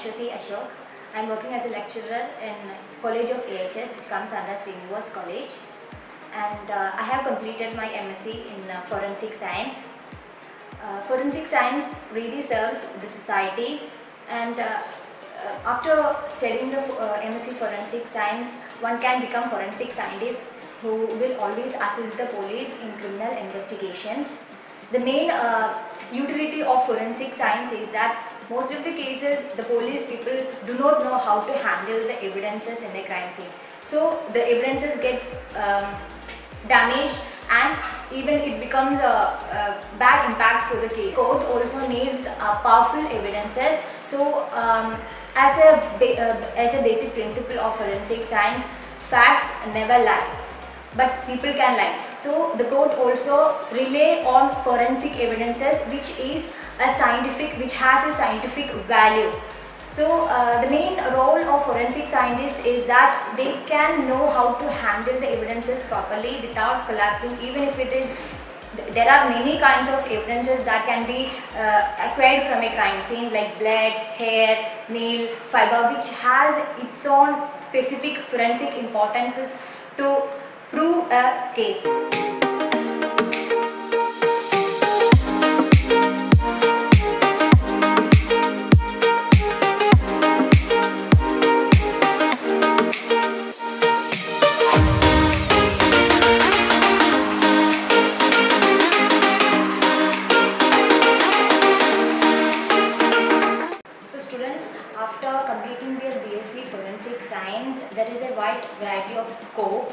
Ashwathy Ashok. I'm working as a lecturer in College of AHS which comes under Srinivas College and uh, I have completed my MSc in uh, Forensic Science. Uh, forensic Science really serves the society and uh, uh, after studying the uh, MSc Forensic Science one can become forensic scientist who will always assist the police in criminal investigations. The main utility of forensic science is that most of the cases the police people do not know how to handle the evidences in a crime scene. So the evidences get um, damaged and even it becomes a, a, bad impact for the case. Court also needs uh, powerful evidences. So um, as a uh, as a basic principle of forensic science, facts never lie but people can lie. So the court also rely on forensic evidences which is a scientific, which has a scientific value. So uh, the main role of forensic scientists is that they can know how to handle the evidences properly without collapsing even if it is there are many kinds of evidences that can be uh, acquired from a crime scene like blood, hair, nail, fiber which has its own specific forensic importances to prove a case. After completing their BSc Forensic Science, there is a wide variety of scope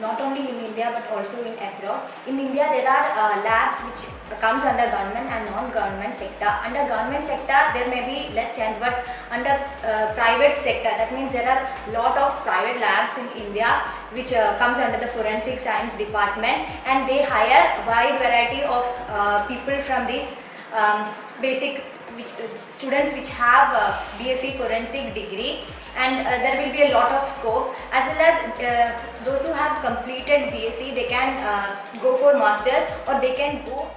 not only in India but also in abroad. In India there are uh, labs which comes under government and non-government sector. Under government sector there may be less chance but under uh, private sector that means there are lot of private labs in India which uh, comes under the forensic science department and they hire wide variety of uh, people from this um, basic which, uh, students which have uh, BSc forensic degree. And uh, there will be a lot of scope. As well as uh, those who have completed BSc they can uh, go for masters or they can go